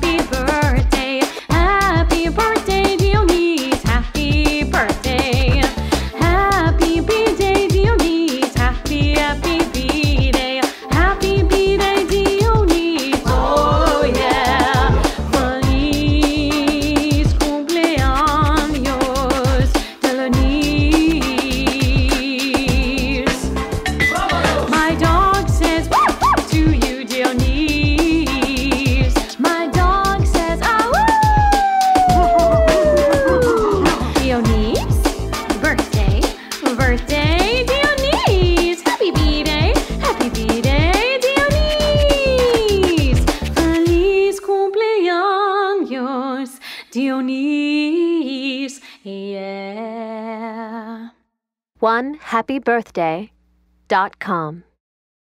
happy birthday. birthday, Dionys! Happy birthday, Happy Dionys! Feliz cumpleaños, Dionys! Yeah. One happy birthday dot com.